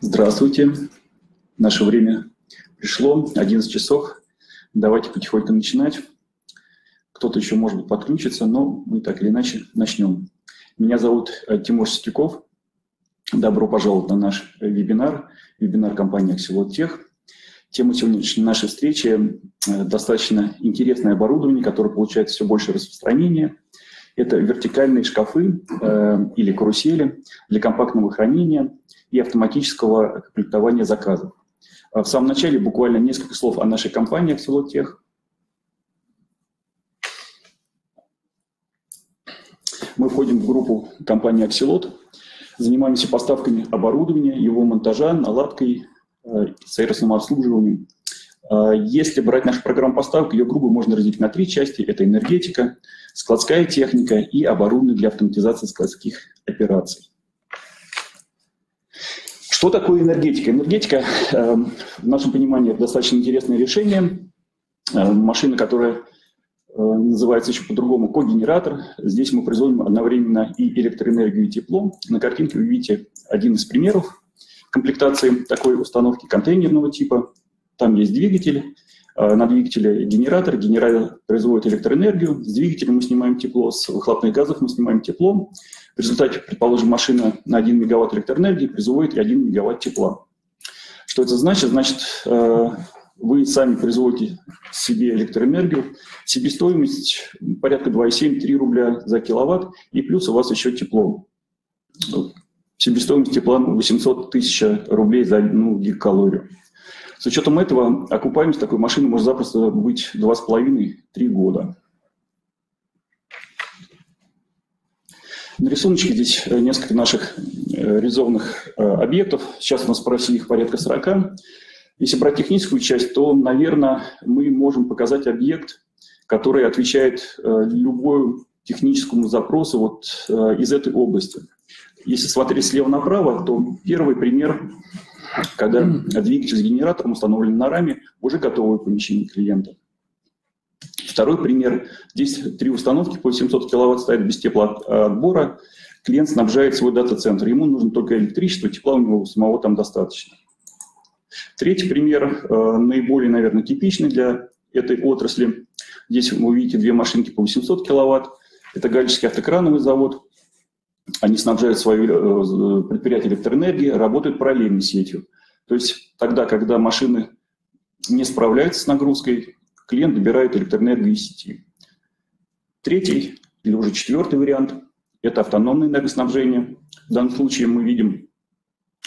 Здравствуйте. Наше время пришло, 11 часов. Давайте потихоньку начинать. Кто-то еще, может быть, подключится, но мы так или иначе начнем. Меня зовут э, Тимур Сетюков. Добро пожаловать на наш вебинар, вебинар компании Axelot Tech. Тема сегодняшней нашей встречи э, достаточно интересное оборудование, которое получает все больше распространения. Это вертикальные шкафы э, или карусели для компактного хранения и автоматического комплектования заказов. А в самом начале буквально несколько слов о нашей компании Axelot Мы входим в группу компании Axelot, занимаемся поставками оборудования, его монтажа, наладкой, э, сервисным обслуживанием. А если брать нашу программу поставок, ее грубо можно разделить на три части. Это энергетика, складская техника и оборудование для автоматизации складских операций. Что такое энергетика? Энергетика, э, в нашем понимании, достаточно интересное решение. Э, машина, которая э, называется еще по-другому когенератор. Здесь мы производим одновременно и электроэнергию, и тепло. На картинке вы видите один из примеров комплектации такой установки контейнерного типа. Там есть двигатель, на двигателе генератор, генератор производит электроэнергию, с двигателя мы снимаем тепло, с выхлопных газов мы снимаем тепло, в результате, предположим, машина на 1 мегаватт электроэнергии производит и 1 мегаватт тепла. Что это значит? Значит, э, вы сами производите себе электроэнергию, себестоимость порядка 2,7-3 рубля за киловатт, и плюс у вас еще тепло. Себестоимость тепла 800 тысяч рублей за одну гигакалорию. С учетом этого окупаемость такой машины может запросто быть 2,5-3 года. На рисуночке здесь э, несколько наших э, реализованных э, объектов. Сейчас у нас по России их порядка 40. Если брать техническую часть, то, наверное, мы можем показать объект, который отвечает любому техническому запросу вот из этой области. Если смотреть слева направо, то первый пример, когда двигатель с генератором установлен на раме, уже готовое помещение клиента. Второй пример. Здесь три установки по 700 киловатт стоят без теплоотбора. Клиент снабжает свой дата-центр. Ему нужно только электричество, тепла у него самого там достаточно. Третий пример, э, наиболее, наверное, типичный для этой отрасли. Здесь вы видите две машинки по 800 киловатт. Это Галический автокрановый завод. Они снабжают свое э, предприятие электроэнергией, работают параллельно сетью. То есть тогда, когда машины не справляются с нагрузкой, клиент добирает электроэнергию из сети. Третий или уже четвертый вариант – это автономное энергоснабжение. В данном случае мы видим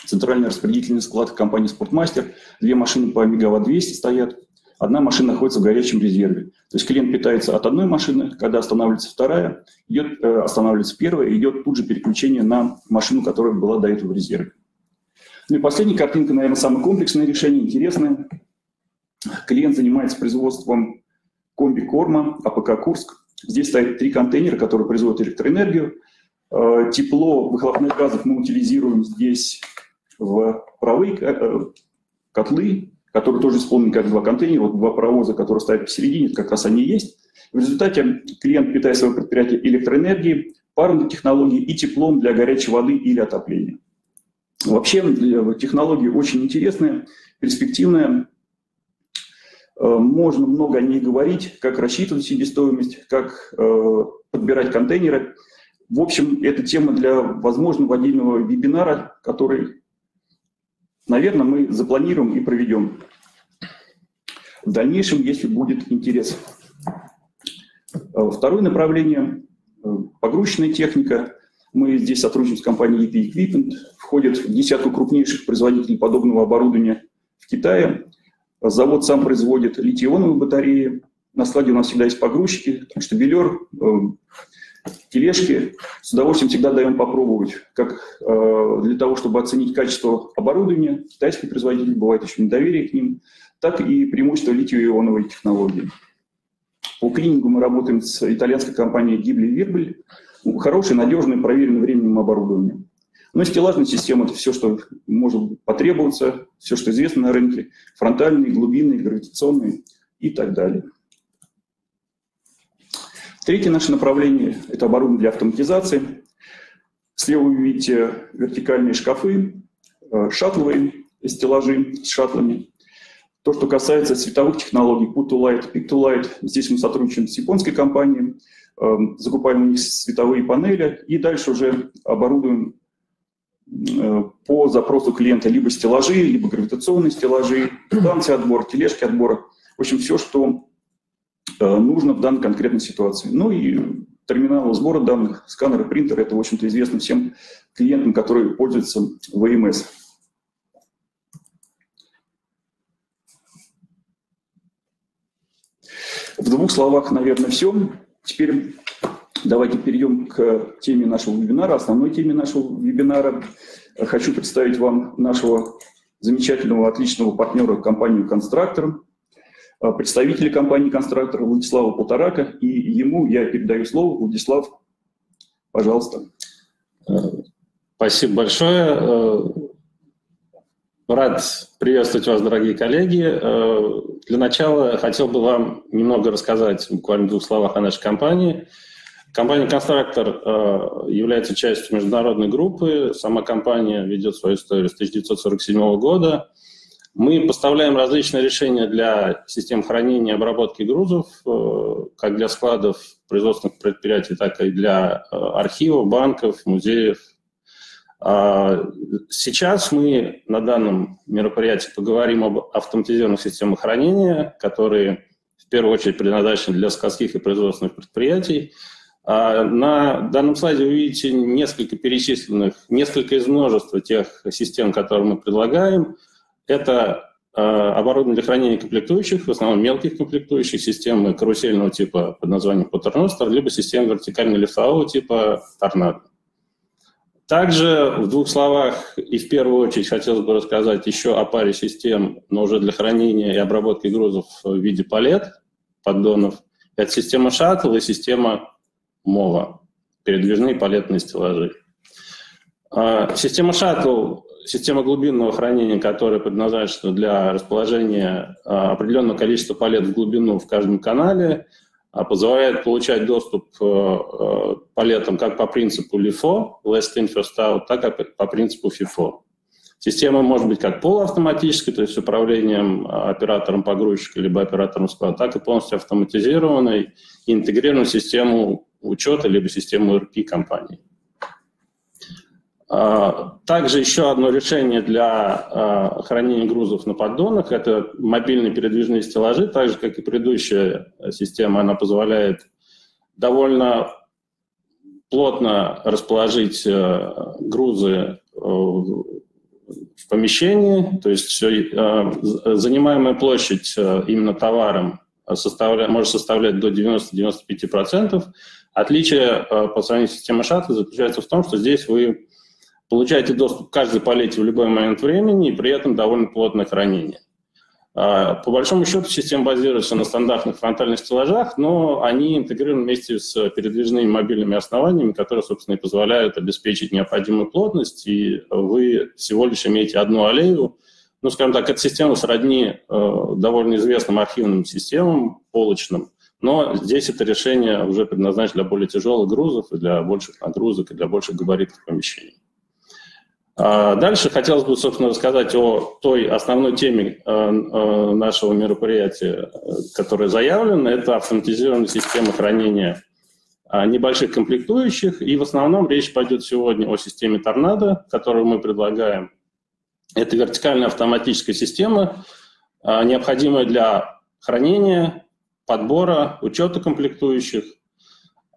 центральный распределительный склад компании «Спортмастер». Две машины по мегаватт-200 стоят. Одна машина находится в горячем резерве. То есть клиент питается от одной машины, когда останавливается вторая, идет, э, останавливается первая, идет тут же переключение на машину, которая была до этого в резерве. Ну и последняя картинка, наверное, самое комплексное решение, интересное. Клиент занимается производством комби-корма АПК «Курск». Здесь стоят три контейнера, которые производят электроэнергию. Э, тепло выхлопных газов мы утилизируем здесь в паровые э, котлы, которые тоже исполнены как два контейнера. Вот два паровоза, которые стоят посередине, как раз они есть. В результате клиент питает свое предприятие электроэнергией, парной технологией и теплом для горячей воды или отопления. Вообще э, технология очень интересная, перспективная. Э, можно много о ней говорить, как рассчитывать себестоимость, как э, подбирать контейнеры. В общем, это тема для возможного отдельного вебинара, который, наверное, мы запланируем и проведем в дальнейшем, если будет интерес. Э, второе направление – погрузочная техника. Мы здесь сотрудничаем с компанией EP Equipment, входит в десятку крупнейших производителей подобного оборудования в Китае. Завод сам производит литий-ионовые батареи. На складе у нас всегда есть погрузчики, штабелер, э, тележки. С удовольствием всегда даем попробовать, как э, для того, чтобы оценить качество оборудования. Китайские производители, бывает еще недоверие к ним, так и преимущество литий-ионовой технологии. По клинингу мы работаем с итальянской компанией Гибли Вирбель. Хорошее, надежное, проверенное временем оборудование. Ну стеллажная система – это все, что может потребоваться, все, что известно на рынке, фронтальные, глубинные, гравитационные и так далее. Третье наше направление – это оборудование для автоматизации. Слева вы видите вертикальные шкафы. шаттловые стеллажи с шаттлами. То, что касается световых технологий, Put-to-Light, Pick-to-Light, здесь мы сотрудничаем с японской компанией, закупаем у них световые панели и дальше уже оборудуем по запросу клиента либо стеллажи, либо гравитационные стеллажи, станции отбора, тележки отбора. В общем, все, что нужно в данной конкретной ситуации. Ну и терминалы сбора данных, сканеры, принтеры, это, в общем-то, известно всем клиентам, которые пользуются ВМС. В двух словах, наверное, все. Теперь давайте перейдем к теме нашего вебинара, основной теме нашего вебинара. Хочу представить вам нашего замечательного, отличного партнера, компанию «Констрактор», Э, представителя компании «Конструктор» Владислава Полторака, и ему я передаю слово. Владислав, пожалуйста. Э, спасибо большое. Э, рад приветствовать вас, дорогие коллеги. Для начала хотел бы вам немного рассказать, буквально в двух словах, о нашей компании. Компания «Конструктор» является частью международной группы. Сама компания ведет свою историю с 1947 года – мы поставляем различные решения для систем хранения и обработки грузов, э, как для складов производственных предприятий, так и для э, архивов, банков, музеев. А, сейчас мы на данном мероприятии поговорим об автоматизированных системах хранения, которые в первую очередь предназначены для складских и производственных предприятий. А, на данном слайде вы видите несколько перечисленных, несколько из множества тех систем, которые мы предлагаем – это э, оборудование для хранения комплектующих, в основном мелких комплектующих, системы карусельного типа под названием Paternoster, либо системы вертикально-лифтового типа Tornado. Также в двух словах и в первую очередь хотелось бы рассказать еще о паре систем, но уже для хранения и обработки грузов в виде палет, поддонов. Это система Shuttle и система MOVA, передвижные палетные стеллажи. А, система Shuttle система глубинного хранения, которая предназначена для расположения а, определенного количества палет в глубину в каждом канале, а, позволяет получать доступ к а, палетам как по принципу LIFO, Last In First Out, так и по принципу FIFO. Система может быть как полуавтоматической, то есть с управлением оператором погрузчика либо оператором склада, так и полностью автоматизированной интегрированной в систему учета либо систему ERP компании. А, также еще одно решение для а, хранения грузов на поддонах – это мобильные передвижные стеллажи. Так же, как и предыдущая система, она позволяет довольно плотно расположить э, грузы э, в помещении, то есть все, э, занимаемая площадь именно товаром составля, может составлять до 90-95%. Отличие по сравнению с системой шаттла заключается в том, что здесь вы получаете доступ к каждой палете в любой момент времени и при этом довольно плотное хранение. А, по большому счету система базируется на стандартных фронтальных стеллажах, но они интегрированы вместе с передвижными мобильными основаниями, которые, собственно, и позволяют обеспечить необходимую плотность, и вы всего лишь имеете одну аллею. Ну, скажем так, эта система сродни э, довольно известным архивным системам, полочным, но здесь это решение уже предназначено для более тяжелых грузов, и для больших нагрузок, и для больших габаритных помещений. А дальше хотелось бы, собственно, рассказать о той основной теме э, э, нашего мероприятия, которая заявлена. Это автоматизированная система хранения а, небольших комплектующих. И в основном речь пойдет сегодня о системе Торнадо, которую мы предлагаем. Это вертикальная автоматическая система, а, необходимая для хранения, подбора, учета комплектующих.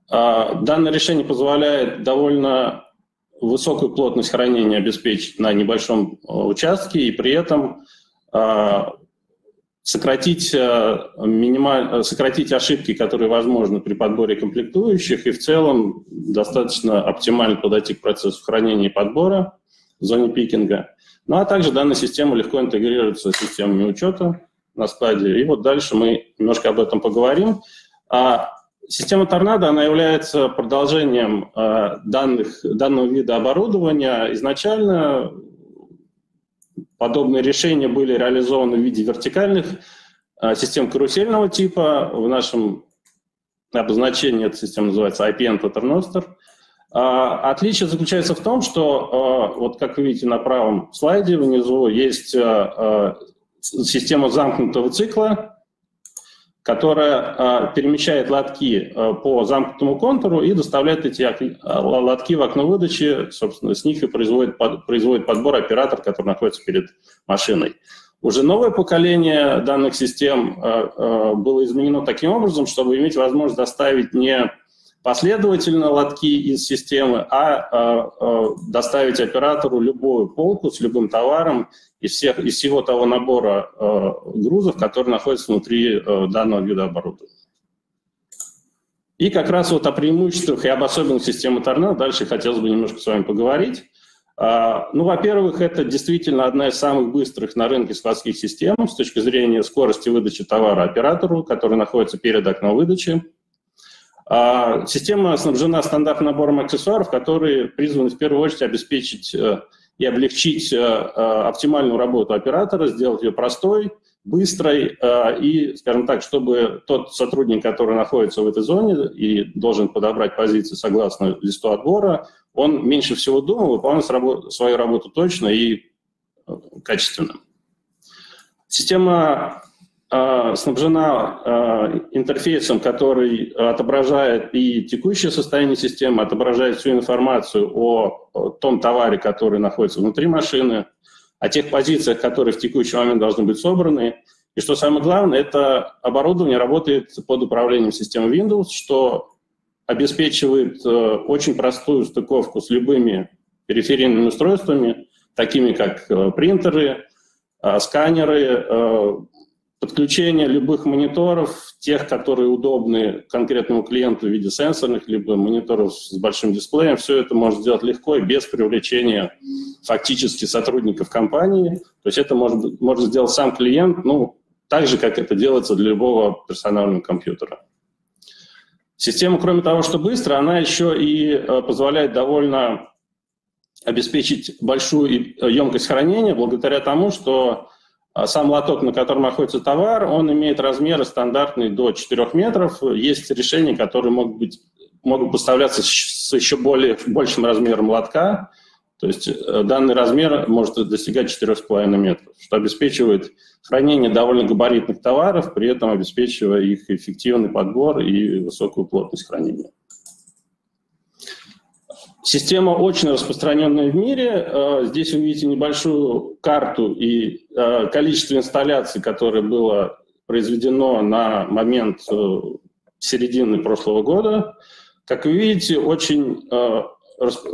Данное решение позволяет довольно высокую плотность хранения обеспечить на небольшом э, участке и при этом э, сократить, э, минималь... сократить ошибки, которые возможны при подборе комплектующих, и в целом достаточно оптимально подойти к процессу хранения и подбора в зоне пикинга. Ну а также данная система легко интегрируется с системами учета на складе. И вот дальше мы немножко об этом поговорим. А Система Торнадо, она является продолжением э, данных, данного вида оборудования. Изначально подобные решения были реализованы в виде вертикальных э, систем карусельного типа. В нашем обозначении эта система называется IPN Paternoster. А, отличие заключается в том, что, а, вот как вы видите на правом слайде внизу, есть система замкнутого цикла, которая перемещает лотки по замкнутому контуру и доставляет эти лотки в окно выдачи, собственно, с них и производит, производит подбор оператор, который находится перед машиной. Уже новое поколение данных систем было изменено таким образом, чтобы иметь возможность доставить не последовательно лотки из системы, а, а, а доставить оператору любую полку с любым товаром из, всех, из всего того набора а, грузов, который находится внутри а, данного вида оборудования. И как раз вот о преимуществах и об особенностях системы Торнадо дальше хотелось бы немножко с вами поговорить. Ну, во-первых, это действительно одна из самых быстрых на рынке складских систем с точки зрения скорости выдачи товара оператору, который находится перед окном выдачи. А система снабжена стандартным набором аксессуаров, которые призваны в первую очередь обеспечить э, и облегчить э, э, оптимальную работу оператора, сделать ее простой, быстрой и, скажем так, чтобы тот сотрудник, который находится в этой зоне и должен подобрать позиции согласно листу отбора, он меньше всего думал, выполнял свою работу точно и качественно. Система снабжена а, интерфейсом, который отображает и текущее состояние системы, отображает всю информацию о том товаре, который находится внутри машины, о тех позициях, которые в текущий момент должны быть собраны. И что самое главное, это оборудование работает под управлением системы Windows, что обеспечивает э, очень простую стыковку с любыми периферийными устройствами, такими как э, принтеры, э, сканеры, подключение любых мониторов, тех, которые удобны конкретному клиенту в виде сенсорных, либо мониторов с большим дисплеем, все это можно сделать легко и без привлечения фактически сотрудников компании. То есть это может, может сделать сам клиент, ну, так же, как это делается для любого персонального компьютера. Система, кроме того, что быстро, она еще и э, позволяет довольно обеспечить большую емкость хранения благодаря тому, что сам лоток, на котором находится товар, он имеет размеры стандартные до 4 метров. Есть решения, которые могут, быть, могут поставляться с еще более, большим размером лотка. То есть э, данный размер может достигать 4,5 метров, что обеспечивает хранение довольно габаритных товаров, при этом обеспечивая их эффективный подбор и высокую плотность хранения. Система очень распространенная в мире. Э, здесь вы видите небольшую карту и э, количество инсталляций, которое было произведено на момент э, середины прошлого года. Как вы видите, очень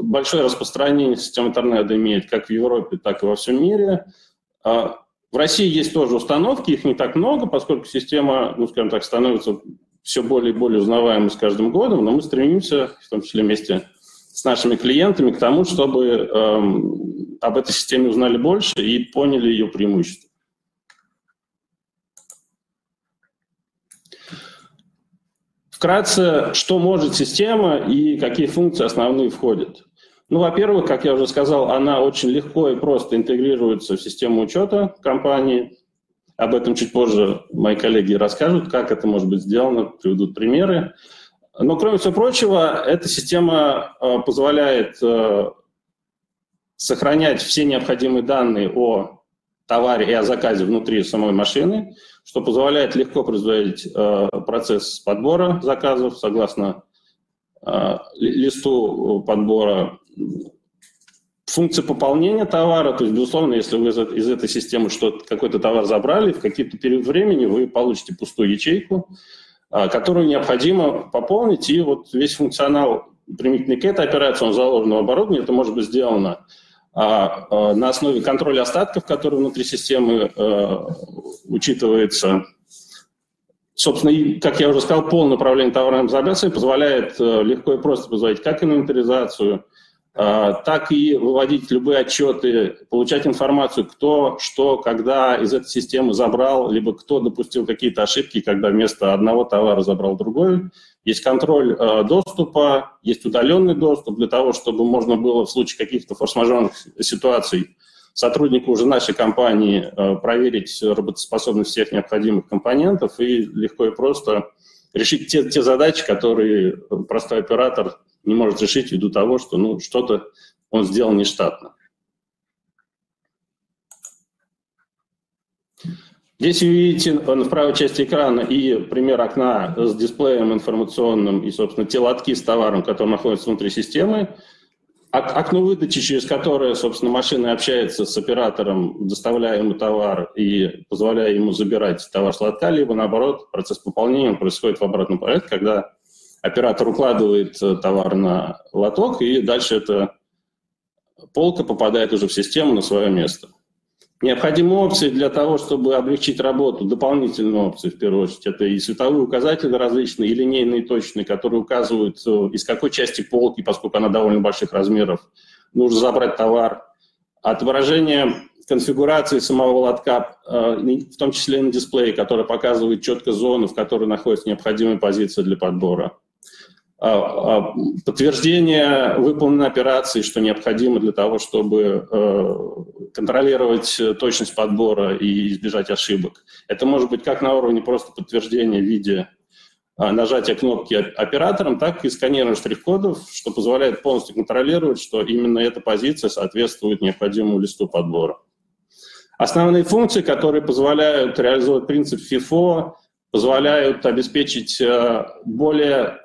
большое распространение системы торнадо имеет как в Европе, так и во всем мире. В России есть тоже установки, их не так много, поскольку система, ну, скажем так, становится все более и более узнаваемой с каждым годом, но мы стремимся, в том числе вместе с нашими клиентами к тому, чтобы эм, об этой системе узнали больше и поняли ее преимущества. Вкратце, что может система и какие функции основные входят. Ну, во-первых, как я уже сказал, она очень легко и просто интегрируется в систему учета компании. Об этом чуть позже мои коллеги расскажут, как это может быть сделано, приведут примеры. Но, кроме всего прочего, эта система э, позволяет э, сохранять все необходимые данные о товаре и о заказе внутри самой машины, что позволяет легко производить э, процесс подбора заказов согласно листу подбора функции пополнения товара, то есть, безусловно, если вы из этой системы что какой-то товар забрали, в какие-то период времени вы получите пустую ячейку, которую необходимо пополнить, и вот весь функционал применительный к этой операции, он заложен в оборудовании, это может быть сделано а, а, на основе контроля остатков, который внутри системы учитывается. Собственно, как я уже сказал, полное управление товарным запасами позволяет легко и просто позволить как инвентаризацию, а, так и выводить любые отчеты, получать информацию, кто, что, когда из этой системы забрал, либо кто допустил какие-то ошибки, когда вместо одного товара забрал другой. Есть контроль э, доступа, есть удаленный доступ для того, чтобы можно было в случае каких-то форс-мажорных ситуаций сотруднику уже нашей компании э, проверить работоспособность всех необходимых компонентов и легко и просто решить те, те задачи, которые простой оператор не может решить ввиду того, что ну, что-то он сделал нештатно. Здесь вы видите в правой части экрана и пример окна с дисплеем информационным и, собственно, те лотки с товаром, которые находятся внутри системы. Окно выдачи, через которое, собственно, машина общается с оператором, доставляя ему товар и позволяя ему забирать товар с лотка, либо, наоборот, процесс пополнения происходит в обратном порядке, когда оператор укладывает э, товар на лоток, и дальше эта полка попадает уже в систему на свое место. Необходимы опции для того, чтобы облегчить работу, дополнительные опции, в первую очередь. Это и световые указатели различные, и линейные точные, которые указывают, э, из какой части полки, поскольку она довольно больших размеров, нужно забрать товар. Отображение конфигурации самого лотка, э, в том числе и на дисплее, который показывает четко зону, в которой находится необходимая позиция для подбора. А, а, подтверждение выполненной операции, что необходимо для того, чтобы э, контролировать точность подбора и избежать ошибок. Это может быть как на уровне просто подтверждения в виде а, нажатия кнопки оператором, так и сканирования штрих-кодов, что позволяет полностью контролировать, что именно эта позиция соответствует необходимому листу подбора. Основные функции, которые позволяют реализовать принцип FIFO, позволяют обеспечить э, более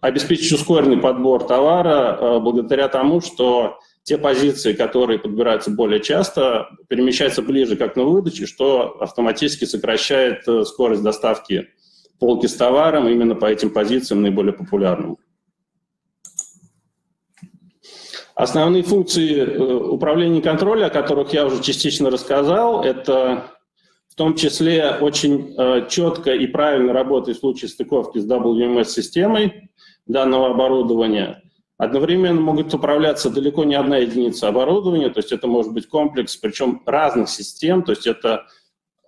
обеспечить ускоренный подбор товара э, благодаря тому, что те позиции, которые подбираются более часто, перемещаются ближе к окну выдачи, что автоматически сокращает э, скорость доставки полки с товаром именно по этим позициям наиболее популярным. Основные функции э, управления и контроля, о которых я уже частично рассказал, это том числе очень э, четко и правильно работает в случае стыковки с WMS-системой данного оборудования. Одновременно могут управляться далеко не одна единица оборудования, то есть это может быть комплекс, причем разных систем, то есть это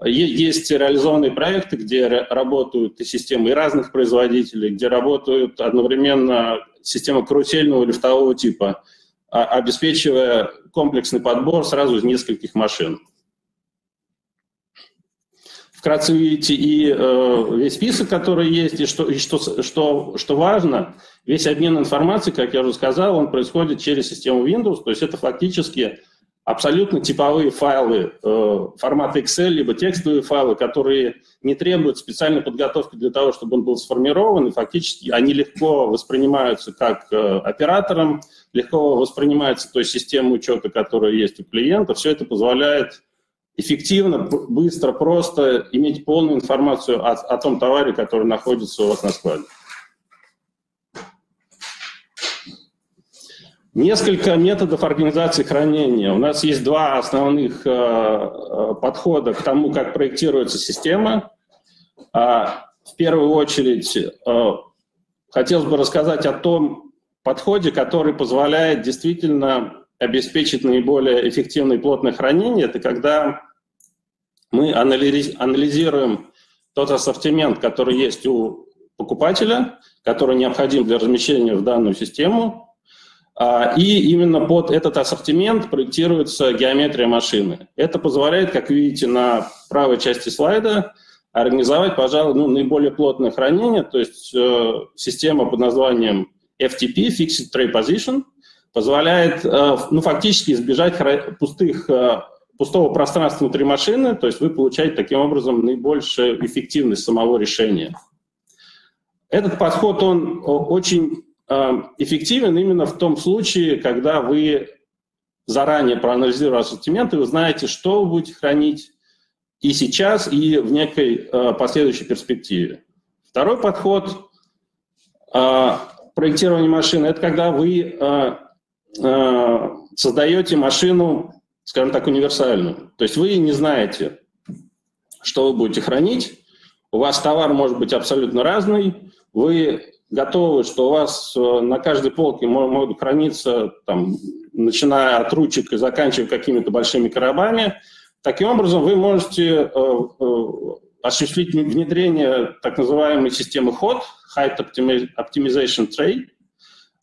есть реализованные проекты, где работают и системы и разных производителей, где работают одновременно система карусельного лифтового типа, а, обеспечивая комплексный подбор сразу из нескольких машин. Вкратце видите и э, весь список, который есть, и, что, и что, что, что важно, весь обмен информацией, как я уже сказал, он происходит через систему Windows, то есть это фактически абсолютно типовые файлы э, формата Excel, либо текстовые файлы, которые не требуют специальной подготовки для того, чтобы он был сформирован, и фактически они легко воспринимаются как э, оператором, легко воспринимаются той системой учета, которая есть у клиента. Все это позволяет эффективно, быстро, просто иметь полную информацию о, о том товаре, который находится у вас на складе. Несколько методов организации хранения. У нас есть два основных э, э подхода к тому, как проектируется система. А, в первую очередь, э, хотелось бы рассказать о том подходе, который позволяет действительно обеспечить наиболее эффективное плотное хранение, это когда мы анализируем тот ассортимент, который есть у покупателя, который необходим для размещения в данную систему, а, и именно под этот ассортимент проектируется геометрия машины. Это позволяет, как видите на правой части слайда, организовать, пожалуй, ну, наиболее плотное хранение, то есть э, система под названием FTP, Fixed Tray Position, позволяет э, ну, фактически избежать пустых, э, пустого пространства внутри машины, то есть вы получаете таким образом наибольшую эффективность самого решения. Этот подход, он очень э, эффективен именно в том случае, когда вы заранее проанализировали ассортимент, и вы знаете, что вы будете хранить и сейчас, и в некой последующей перспективе. Второй подход проектирования машины – это когда вы Э, создаете машину, скажем так, универсальную. То есть вы не знаете, что вы будете хранить, у вас товар может быть абсолютно разный, вы готовы, что у вас э, на каждой полке могут храниться, там, начиная от ручек и заканчивая какими-то большими коробами. Таким образом, вы можете э, осуществить внедрение так называемой системы HOT, Height Optimization Tray,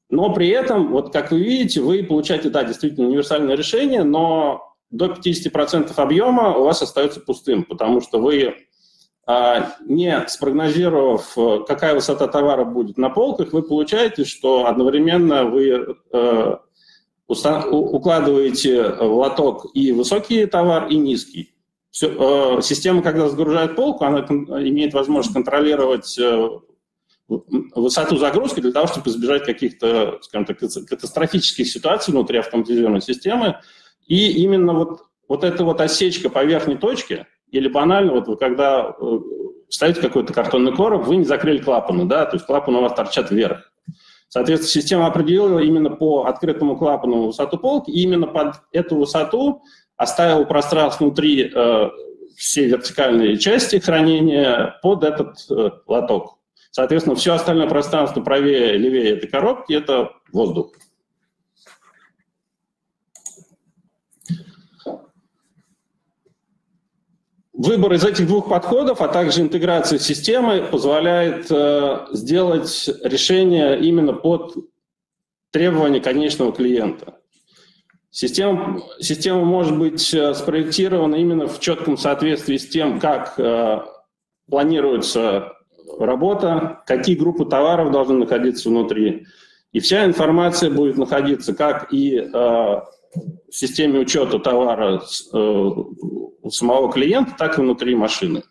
но при этом, вот как вы видите, вы получаете, да, действительно универсальное решение, но до 50% объема у вас остается пустым, потому что вы а, не спрогнозировав, э, какая высота товара будет на полках, вы получаете, что одновременно вы э, укладываете в лоток и высокий товар, и низкий. Все, э, система, когда загружает полку, она имеет возможность контролировать высоту загрузки для того, чтобы избежать каких-то, скажем так, катастрофических ситуаций внутри автоматизированной системы. И именно вот, вот эта вот осечка по верхней точке – или банально, вот вы когда э, ставите какой-то картонный короб, вы не закрыли клапаны, да, то есть клапаны у вас торчат вверх. Соответственно, система определила именно по открытому клапану высоту полки, и именно под эту высоту оставила пространство внутри э, все вертикальные части хранения под этот э, лоток. Соответственно, все остальное пространство правее, левее этой коробки – это воздух. Выбор из этих двух подходов, а также интеграция системы позволяет э, сделать решение именно под требования конечного клиента. Система, система может быть э, спроектирована именно в четком соответствии с тем, как э, планируется работа, какие группы товаров должны находиться внутри. И вся информация будет находиться как и э, в системе учета товара э, самого клиента, так и внутри машины.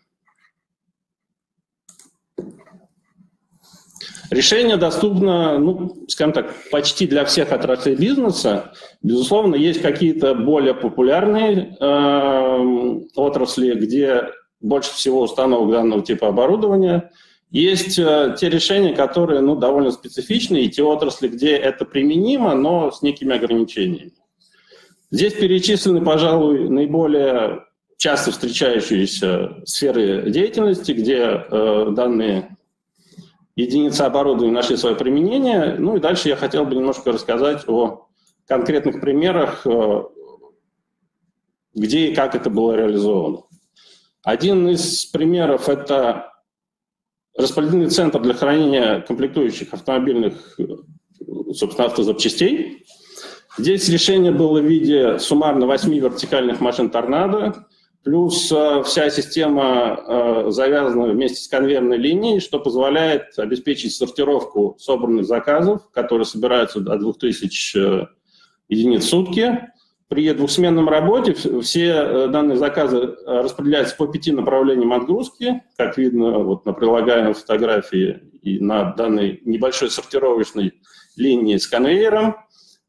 Решение доступно, ну, скажем так, почти для всех отраслей бизнеса. Безусловно, есть какие-то более популярные э, отрасли, где больше всего установок данного типа оборудования. Есть э, те решения, которые ну, довольно специфичны, и те отрасли, где это применимо, но с некими ограничениями. Здесь перечислены, пожалуй, наиболее часто встречающиеся сферы деятельности, где э, данные единицы оборудования нашли свое применение. Ну и дальше я хотел бы немножко рассказать о конкретных примерах, э, где и как это было реализовано. Один из примеров – это распределенный центр для хранения комплектующих автомобильных, собственно, автозапчастей – Здесь решение было в виде суммарно 8 вертикальных машин «Торнадо», плюс э, вся система э, завязана вместе с конвейерной линией, что позволяет обеспечить сортировку собранных заказов, которые собираются до 2000 э, единиц в сутки. При двухсменном работе все данные заказы распределяются по пяти направлениям отгрузки, как видно вот на прилагаемой фотографии и на данной небольшой сортировочной линии с конвейером.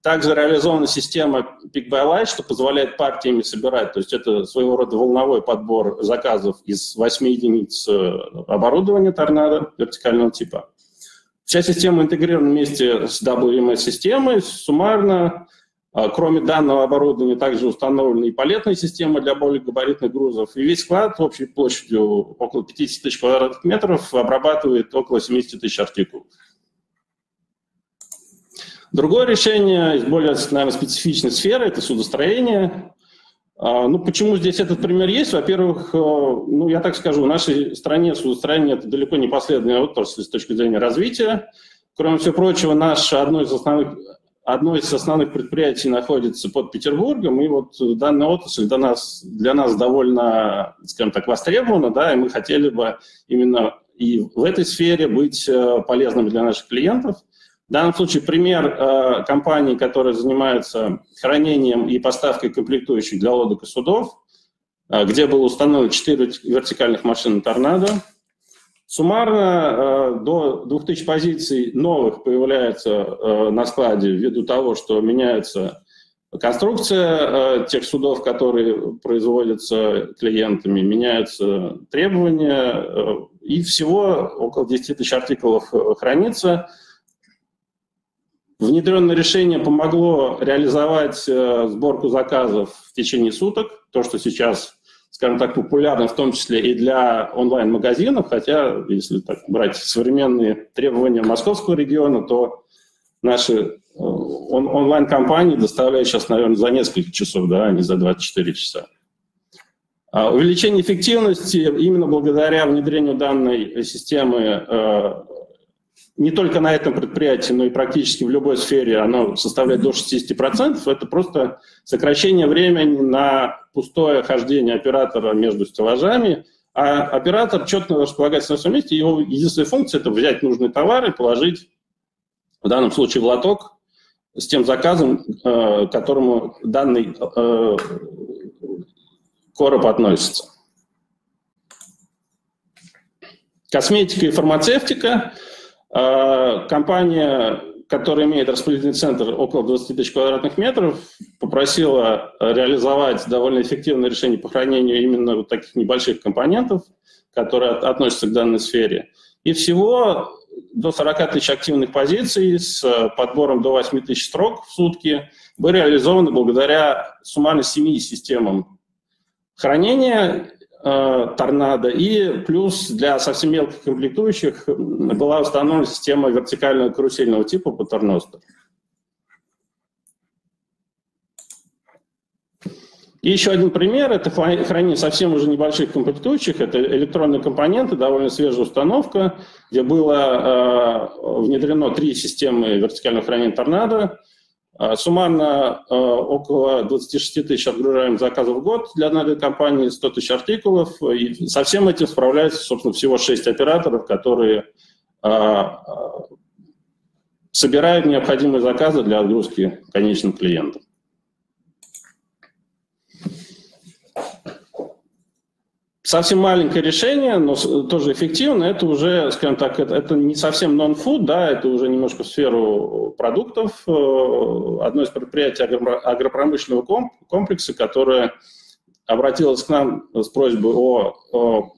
Также реализована система Pick by Light, что позволяет партиями собирать, то есть это своего рода волновой подбор заказов из 8 единиц э, оборудования торнадо вертикального типа. Вся система интегрирована вместе с WMS-системой, суммарно. А, кроме данного оборудования также установлена и палетная система для более габаритных грузов. И весь склад общей площадью около 50 тысяч квадратных метров обрабатывает около 70 тысяч артикулов. Другое решение из более, наверное, специфичной сферы – это судостроение. А, ну, почему здесь этот пример есть? Во-первых, э, ну, я так скажу, в нашей стране судостроение – это далеко не последняя отрасль с точки зрения развития. Кроме всего прочего, наше одно из основных, одно из основных предприятий находится под Петербургом, и вот данная отрасль для нас, для нас довольно, скажем так, востребована, да, и мы хотели бы именно и в этой сфере быть э, полезными для наших клиентов – в данном случае пример э, компании, которая занимается хранением и поставкой комплектующих для лодок и судов, э, где было установлено 4 вертикальных машины «Торнадо». Суммарно э, до 2000 позиций новых появляется э, на складе ввиду того, что меняется конструкция э, тех судов, которые производятся клиентами, меняются требования, и всего около 10 тысяч артиклов э, хранится – Внедренное решение помогло реализовать сборку заказов в течение суток, то, что сейчас, скажем так, популярно в том числе и для онлайн-магазинов, хотя, если так брать современные требования московского региона, то наши э, он, онлайн-компании доставляют сейчас, наверное, за несколько часов, да, а не за 24 часа. А увеличение эффективности именно благодаря внедрению данной системы э, не только на этом предприятии, но и практически в любой сфере оно составляет до 60%, это просто сокращение времени на пустое хождение оператора между стеллажами, а оператор четко располагается на своем месте, его единственная функция – это взять нужный товар и положить, в данном случае, в лоток с тем заказом, э, к которому данный э, короб относится. Косметика и фармацевтика. Э, компания которая имеет распределительный центр около 20 тысяч квадратных метров, попросила реализовать довольно эффективное решение по хранению именно вот таких небольших компонентов, которые относятся к данной сфере. И всего до 40 тысяч активных позиций с подбором до 8 тысяч строк в сутки были реализованы благодаря суммарно 7 системам хранения Э, торнадо. И плюс для совсем мелких комплектующих была установлена система вертикального карусельного типа по торносту. И еще один пример – это хранение совсем уже небольших комплектующих. Это электронные компоненты, довольно свежая установка, где было э, внедрено три системы вертикального хранения торнадо. А, суммарно а, около 26 тысяч отгружаем заказов в год для одной компании, 100 тысяч артикулов. И со всем этим справляется, собственно, всего 6 операторов, которые а, собирают необходимые заказы для отгрузки конечным клиентам. Совсем маленькое решение, но тоже эффективно, это уже, скажем так, это, это не совсем non-food, да, это уже немножко в сферу продуктов. Э, одно из предприятий агропромышленного комплекса, которое обратилось к нам с просьбой о, о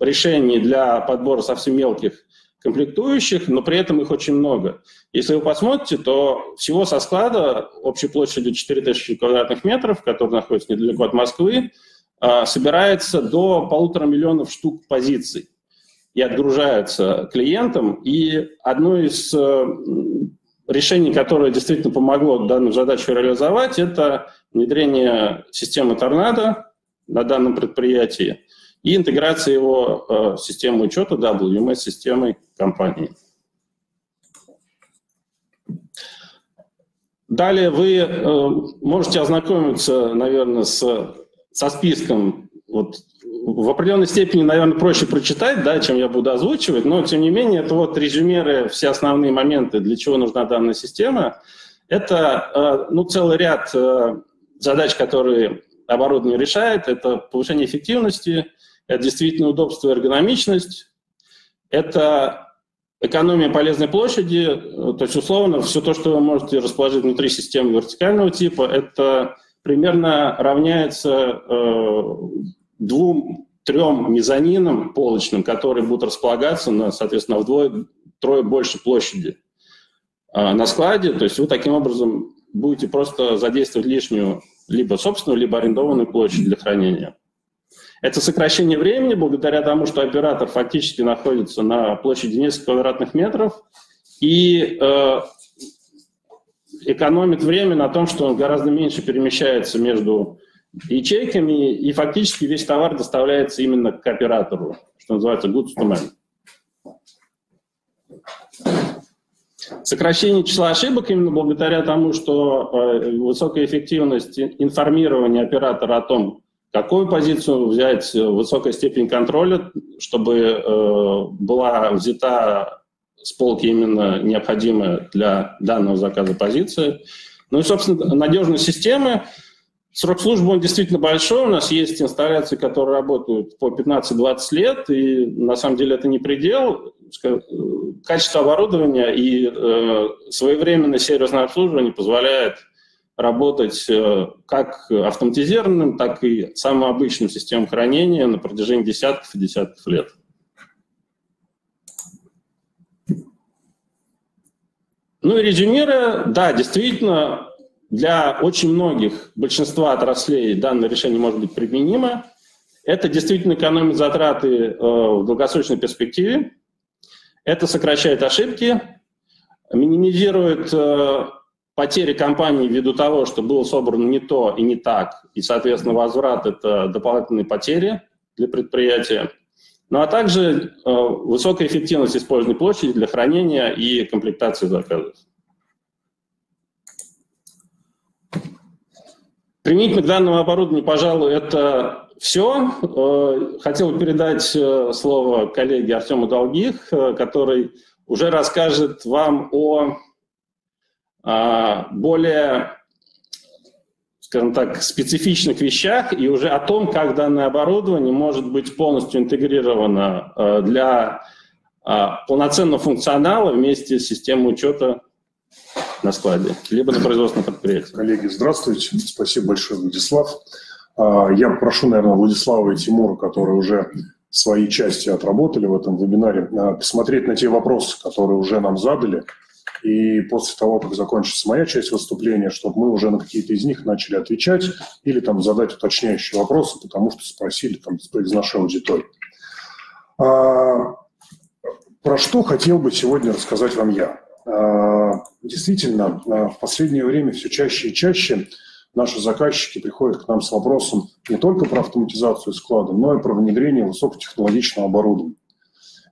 решении для подбора совсем мелких комплектующих, но при этом их очень много. Если вы посмотрите, то всего со склада общей площадью 4000 квадратных метров, который находится недалеко от Москвы, собирается до полутора миллионов штук позиций и отгружается клиентам. И одно из э, решений, которое действительно помогло данную задачу реализовать, это внедрение системы Торнадо на данном предприятии и интеграция его э, в систему учета WMS-системой компании. Далее вы э, можете ознакомиться, наверное, с со списком вот, в определенной степени, наверное, проще прочитать, да, чем я буду озвучивать, но, тем не менее, это вот резюмеры, все основные моменты, для чего нужна данная система. Это э, ну, целый ряд э, задач, которые оборудование решает. Это повышение эффективности, это действительно удобство и эргономичность, это экономия полезной площади, то есть, условно, все то, что вы можете расположить внутри системы вертикального типа, это примерно равняется э, двум-трем мезонинам полочным, которые будут располагаться, на, соответственно, вдвое-трое больше площади э, на складе. То есть вы таким образом будете просто задействовать лишнюю либо собственную, либо арендованную площадь для хранения. Это сокращение времени благодаря тому, что оператор фактически находится на площади нескольких квадратных метров, и э, экономит время на том, что он гораздо меньше перемещается между ячейками, и фактически весь товар доставляется именно к оператору, что называется goods to man. Сокращение числа ошибок именно благодаря тому, что э, высокая эффективность информирования оператора о том, какую позицию взять, высокая степень контроля, чтобы э, была взята с полки именно необходимая для данного заказа позиция. Ну и, собственно, надежность системы. Срок службы он действительно большой. У нас есть инсталляции, которые работают по 15-20 лет, и на самом деле это не предел. Качество оборудования и э, своевременное сервисное обслуживание позволяет работать э, как автоматизированным, так и самым обычным системам хранения на протяжении десятков и десятков лет. Ну и резюмируя, да, действительно, для очень многих, большинства отраслей данное решение может быть применимо. Это действительно экономит затраты э, в долгосрочной перспективе. Это сокращает ошибки, минимизирует э, потери компании ввиду того, что было собрано не то и не так, и, соответственно, возврат – это дополнительные потери для предприятия. Ну а также э, высокая эффективность использованной площади для хранения и комплектации заказов. Применительно к данному оборудованию, пожалуй, это все. Э, хотел передать слово коллеге Артему Долгих, который уже расскажет вам о более скажем так, специфичных вещах и уже о том, как данное оборудование может быть полностью интегрировано э, для э, полноценного функционала вместе с системой учета на складе, либо на производственном предприятии. Коллеги, здравствуйте. Спасибо большое, Владислав. А, я прошу, наверное, Владислава и Тимура, которые уже свои части отработали в этом вебинаре, а, посмотреть на те вопросы, которые уже нам задали, и после того, как закончится моя часть выступления, чтобы мы уже на какие-то из них начали отвечать или там задать уточняющие вопросы, потому что спросили там из нашей аудитории. А, про что хотел бы сегодня рассказать вам я? А, действительно, а, в последнее время все чаще и чаще наши заказчики приходят к нам с вопросом не только про автоматизацию склада, но и про внедрение высокотехнологичного оборудования.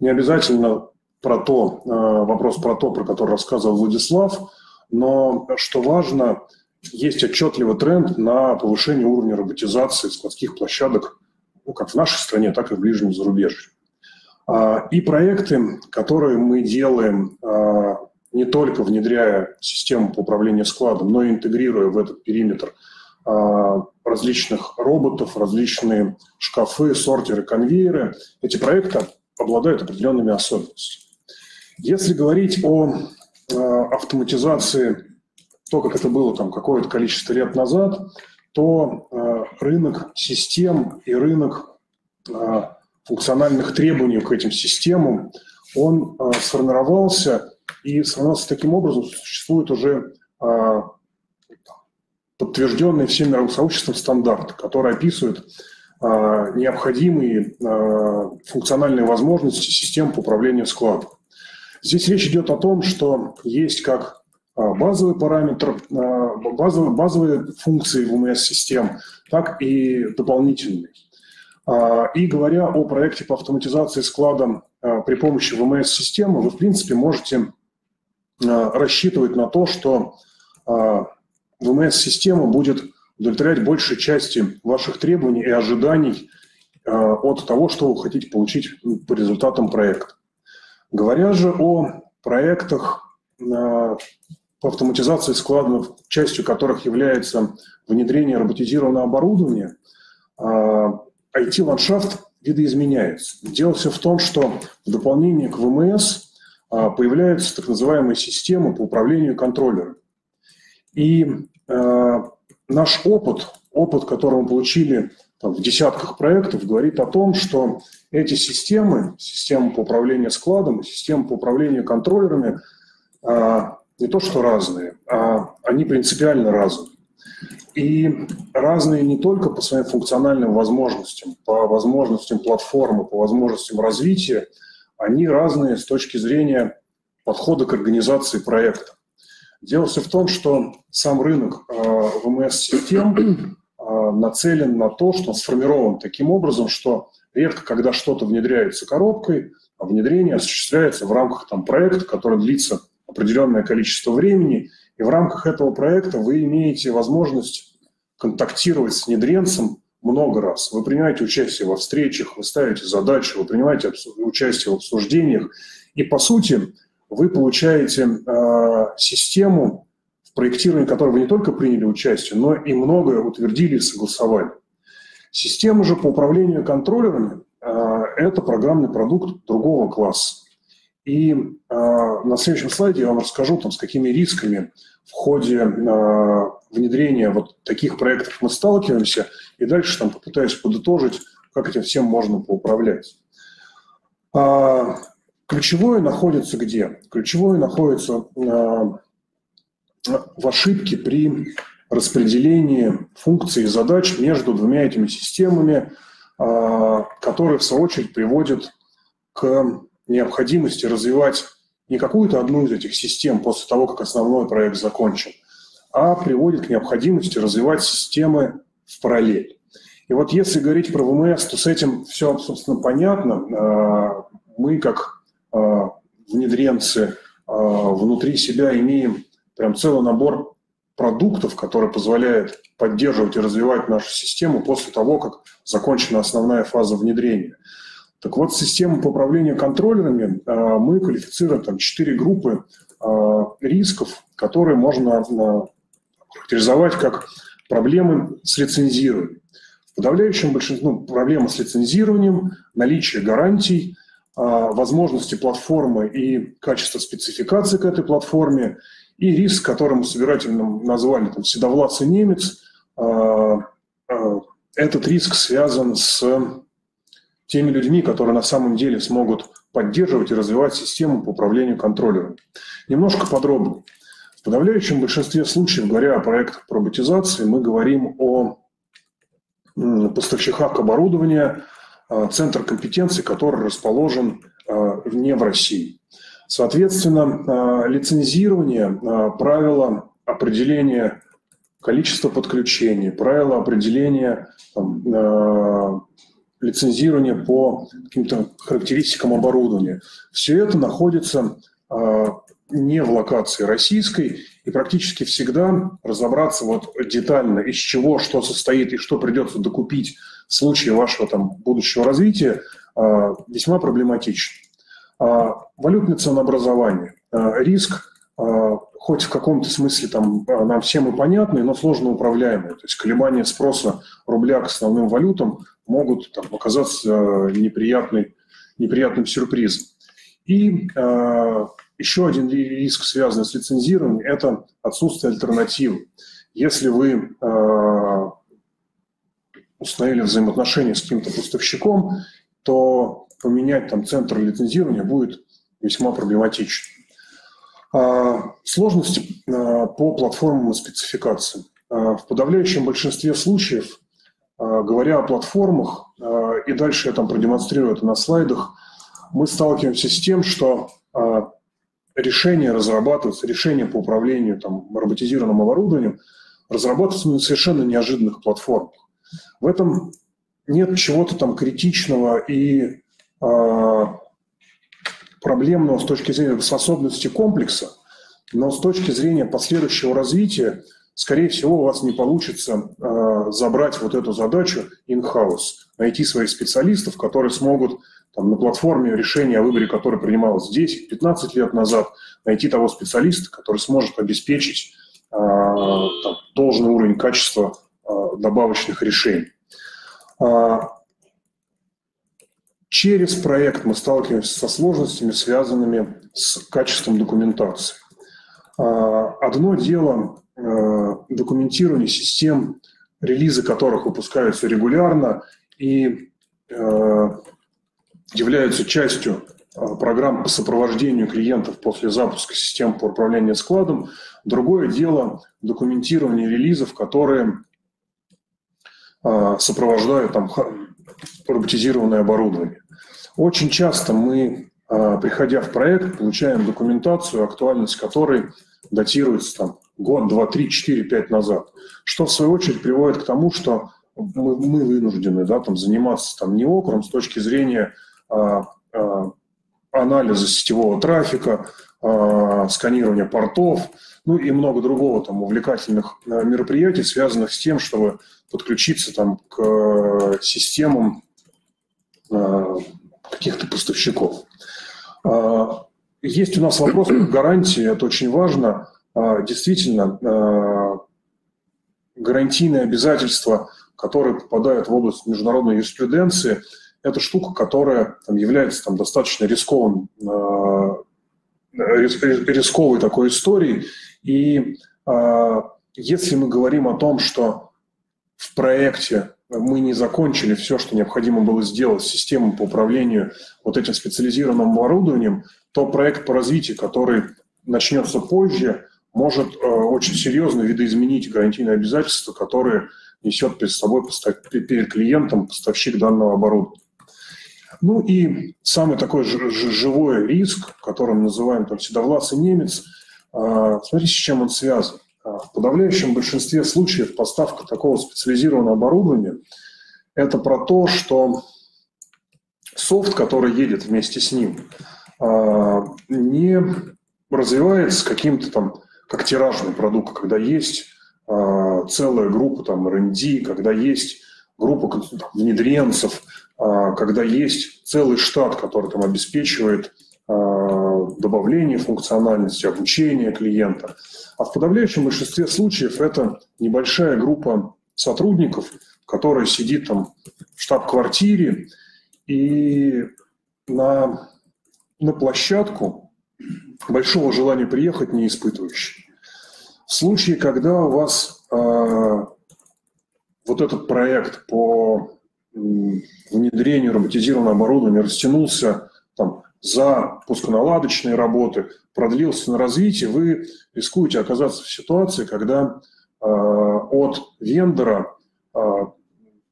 Не обязательно про то, э, вопрос про то, про который рассказывал Владислав, но, что важно, есть отчетливый тренд на повышение уровня роботизации складских площадок, ну, как в нашей стране, так и в ближнем зарубежье. А, и проекты, которые мы делаем, а, не только внедряя систему по управлению складом, но и интегрируя в этот периметр а, различных роботов, различные шкафы, сортеры, конвейеры, эти проекты обладают определенными особенностями. Если говорить о э, автоматизации, то, как это было там какое-то количество лет назад, то э, рынок систем и рынок э, функциональных требований к этим системам, он сформировался, и сформировался таким образом, что существует уже подтвержденный всем мировым сообществом стандарт, который описывает необходимые функциональные возможности систем по управлению складом. Здесь речь идет о том, что есть как а, базовый параметр, а, базовые, базовые функции ВМС-систем, так и дополнительные. А, и говоря о проекте по автоматизации склада при помощи ВМС-системы, вы, в принципе, можете рассчитывать на то, что ВМС-система будет удовлетворять большей части ваших требований и ожиданий от того, что вы хотите получить по результатам проекта. Говоря же о проектах э, по автоматизации складов, частью которых является внедрение роботизированного оборудования, IT-ландшафт э, видоизменяется. Дело все в том, что в дополнение к ВМС э, появляются так называемые системы по управлению контроллером. И наш опыт, опыт, который мы получили в десятках проектов, говорит о том, что эти системы, система по управлению складом и система по управлению контроллерами, а, не то что разные, а они принципиально разные. И разные не только по своим функциональным возможностям, по возможностям платформы, по возможностям развития, они разные с точки зрения подхода к организации проекта. Дело все в том, что сам рынок а, ВМС-систем а, нацелен на то, что он сформирован таким образом, что Редко, когда что-то внедряется коробкой, а внедрение осуществляется в рамках там, проекта, который длится определенное количество времени, и в рамках этого проекта вы имеете возможность контактировать с внедренцем много раз. Вы принимаете участие во встречах, вы ставите задачи, вы принимаете участие в обсуждениях, и по сути вы получаете э, систему, в проектировании которой вы не только приняли участие, но и многое утвердили и согласовали. Система же по управлению контроллерами а, – это программный продукт другого класса. И а, на следующем слайде я вам расскажу, там, с какими рисками в ходе а, внедрения вот таких проектов мы сталкиваемся, и дальше там попытаюсь подытожить, как этим всем можно поуправлять. Ключевое находится где? Ключевое находится в ошибке при распределении функций и задач между двумя этими системами, а, которые, в свою очередь, приводят к необходимости развивать не какую-то одну из этих систем после того, как основной проект закончен, а приводит к необходимости развивать системы в параллель. И вот если говорить про ВМС, то с этим все, собственно, понятно. А, мы, как а, внедренцы, внутри себя имеем прям целый набор продуктов, который позволяет поддерживать и развивать нашу систему после того, как закончена основная фаза внедрения. Так вот, систему по управлению контроллерами а, мы квалифицируем там четыре группы а, рисков, которые можно а, характеризовать как проблемы с лицензированием. В подавляющем большинстве ну, проблемы с лицензированием, наличие гарантий, возможности платформы и качество спецификации к этой платформе, и риск, который мы собирательно назвали там, «седовласый немец», этот риск связан с теми людьми, которые на самом деле смогут поддерживать и развивать систему по управлению контроллером. Немножко подробнее. В подавляющем большинстве случаев, говоря о проектах по роботизации, мы говорим о поставщиках оборудования, а, центр компетенции, который расположен а, не в России. Соответственно, а, лицензирование, правила определения количества подключений, правила определения там, лицензирование по каким-то характеристикам оборудования. Все это находится а, не в локации российской, и практически всегда разобраться вот детально, из чего что состоит и что придется докупить в случае вашего там будущего развития, а, весьма проблематично. А, валютное ценообразование. Риск хоть в каком-то смысле там нам всем и понятный, но сложно управляемый. То есть колебания спроса рубля к основным валютам могут там, оказаться неприятный, неприятным сюрпризом. И еще один риск, связанный с лицензированием, это отсутствие альтернативы. Если вы э, установили взаимоотношения с каким-то поставщиком, то поменять там центр лицензирования будет весьма проблематично. Э, сложности э, по платформам и спецификациям. Э, в подавляющем большинстве случаев а, говоря о платформах, а, и дальше я там продемонстрирую это на слайдах, мы сталкиваемся с тем, что а, решения разрабатываются, решения по управлению там, роботизированным оборудованием разрабатываются на совершенно неожиданных платформах. В этом нет чего-то там критичного и э, проблемного с точки зрения способности комплекса, но с точки зрения последующего развития – скорее всего, у вас не получится э, забрать вот эту задачу in-house, найти своих специалистов, которые смогут там, на платформе решения о выборе, которое принималось 10-15 лет назад, найти того специалиста, который сможет обеспечить э, там, должный уровень качества э, добавочных решений. Э, через проект мы сталкиваемся со сложностями, связанными с качеством документации. Одно дело Э, документирование систем, релизы которых выпускаются регулярно и э, являются частью э, программ по сопровождению клиентов после запуска систем по управлению складом. Другое дело документирование релизов, которые сопровождают там, роботизированное оборудование. Очень часто мы, приходя в проект, получаем документацию, актуальность которой датируется там, год, два, три, четыре, пять назад. Что, в свою очередь, приводит к тому, что мы, мы вынуждены да, там, заниматься там, не окром с точки зрения а, а, анализа сетевого трафика, а, сканирования портов, ну и много другого там увлекательных а, мероприятий, связанных с тем, чтобы подключиться там, к а, системам а, каких-то поставщиков. А, есть у нас вопрос гарантии, это очень важно. А, действительно а, гарантийные обязательства, которые попадают в область международной юриспруденции, это штука, которая там, является там, достаточно рисковым, а, рисковой такой историей. И если мы говорим о том, что в проекте мы не закончили все, что необходимо было сделать, систему по управлению вот этим специализированным оборудованием, то проект по развитию, который начнется позже, может э, очень серьезно видоизменить гарантийные обязательства, которые несет перед собой перед клиентом поставщик данного оборудования. Ну и самый такой живой риск, который мы называем там седовласый немец, э, смотрите, с чем он связан. Э, в подавляющем большинстве случаев поставка такого специализированного оборудования – это про то, что софт, который едет вместе с ним, не развивается каким-то там как тиражный продукт, когда есть целая группа там R&D, когда есть группа внедренцев, когда есть целый штат, который там обеспечивает э, добавление функциональности, обучение клиента. А в подавляющем большинстве случаев это небольшая группа сотрудников, которая сидит там в штаб-квартире и на, на площадку большого желания приехать не испытывающий. В случае, когда у вас э, вот этот проект по внедрению роботизированного оборудования растянулся там, за пусконаладочные работы, продлился на развитие, вы рискуете оказаться в ситуации, когда э, от вендора э,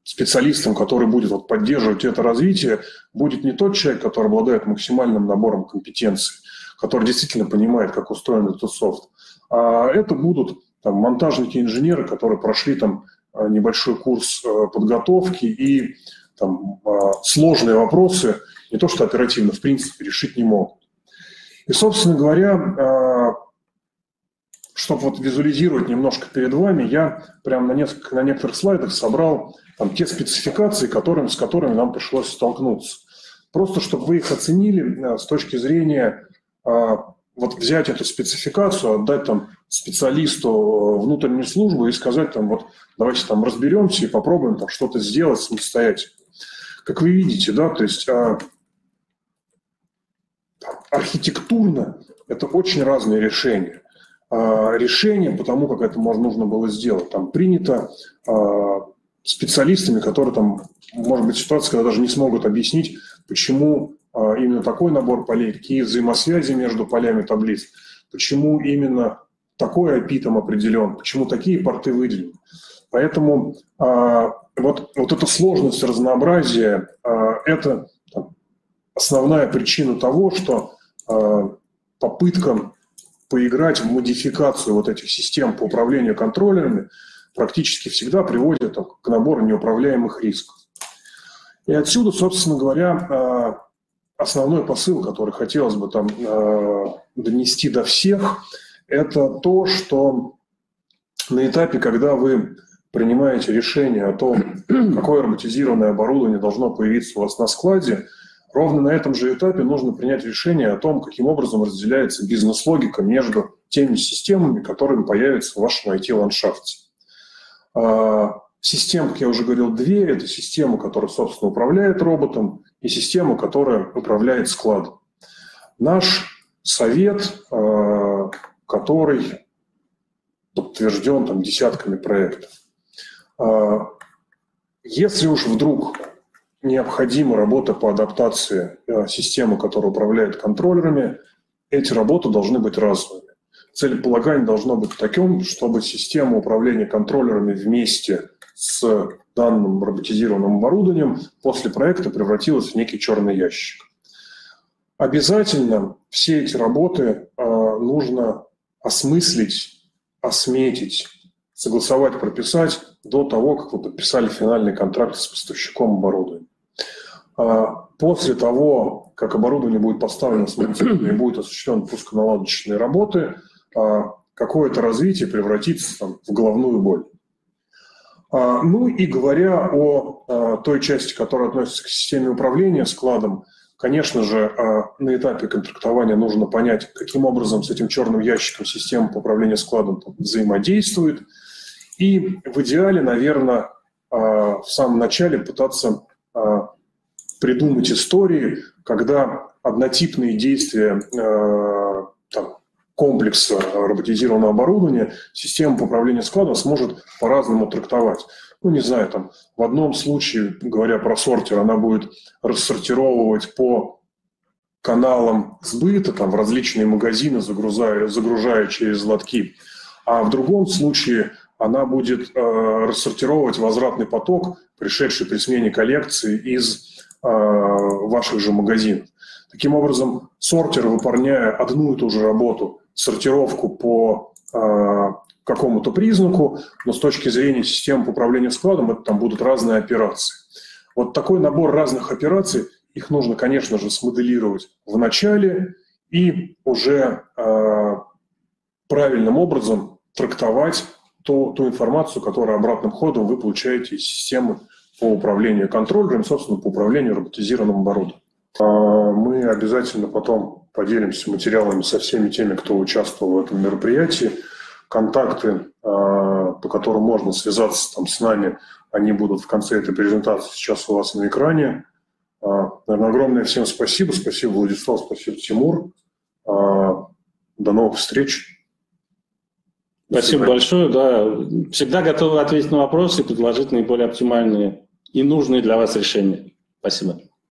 специалистом, который будет вот поддерживать это развитие, будет не тот человек, который обладает максимальным набором компетенций, который действительно понимает, как устроен этот софт, а это будут там, монтажники-инженеры, которые прошли там небольшой курс э, подготовки и там, а, сложные вопросы не то что оперативно, в принципе, решить не могут. И, собственно говоря, чтобы вот визуализировать немножко перед вами, я прямо на, несколько, на некоторых слайдах собрал там, те спецификации, которыми, с которыми нам пришлось столкнуться. Просто чтобы вы их оценили с точки зрения вот взять эту спецификацию, отдать там специалисту э, внутренней службы и сказать там вот давайте там разберемся и попробуем там что-то сделать самостоятельно. Как вы видите, да, то есть а, архитектурно это очень разные решения. А, по тому, как это можно, нужно было сделать, там принято а, специалистами, которые там, может быть, ситуация, когда даже не смогут объяснить, почему именно такой набор полей, какие взаимосвязи между полями таблиц, почему именно такой IP там определен, почему такие порты выделены. Поэтому а, вот, вот эта сложность разнообразия а, – это основная причина того, что а, попытка поиграть в модификацию вот этих систем по управлению контроллерами практически всегда приводит к набору неуправляемых рисков. И отсюда, собственно говоря, а, основной посыл, который хотелось бы там а, донести до всех, это то, что на этапе, когда вы принимаете решение о том, какое роботизированное оборудование должно появиться у вас на складе, ровно на этом же этапе нужно принять решение о том, каким образом разделяется бизнес-логика между теми системами, которые появятся в вашем IT-ландшафте. Систем, как я уже говорил, две. Это система, которая, собственно, управляет роботом, и система, которая управляет складом. Наш совет, а, который подтвержден там, десятками проектов, а, если уж вдруг необходима работа по адаптации а, системы, которая управляет контроллерами, эти работы должны быть разовыми. Целеполагание должно быть таким, чтобы система управления контроллерами вместе с данным роботизированным оборудованием после проекта превратилась в некий черный ящик. Обязательно все эти работы э, нужно осмыслить, осметить, согласовать, прописать до того, как вы подписали финальный контракт с поставщиком оборудования. А, после того, как оборудование будет поставлено самостоятельно и будет осуществлен пусконаладочные работы, а, какое-то развитие превратится в головную боль. А, ну и говоря о той части, которая относится к системе управления складом, конечно же, на этапе контрактования нужно понять, каким образом с этим черным ящиком система по управлению складом взаимодействует – и в идеале, наверное, а, в самом начале пытаться а, придумать истории, когда однотипные действия а, там, комплекса роботизированного оборудования система по управлению складом сможет по-разному трактовать. Ну, не знаю, там, в одном случае, говоря про сортер, она будет рассортировывать по каналам сбыта, там, в различные магазины, загружая, загружая через лотки. А в другом случае она будет э, рассортировать возвратный поток, пришедший при смене коллекции из э, ваших же магазинов. Таким образом, сортер, выполняя одну и ту же работу, сортировку по э, какому-то признаку, но с точки зрения системы управления складом, это там будут разные операции. Вот такой набор разных операций, их нужно, конечно же, смоделировать в начале и уже э, правильным образом трактовать ту, ту информацию, которую обратным ходом вы получаете из системы по управлению контроллером, собственно, по управлению роботизированным оборудованием. А, мы обязательно потом поделимся материалами со всеми теми, кто участвовал в этом мероприятии. Контакты, а, по которым можно связаться там, с нами, они будут в конце этой презентации сейчас у вас на экране. А, наверное, огромное всем спасибо. Спасибо, Владислав, спасибо, Тимур. До новых встреч. Спасибо большое. Да. Всегда готовы ответить на вопросы и предложить наиболее оптимальные и нужные для вас решения. Спасибо.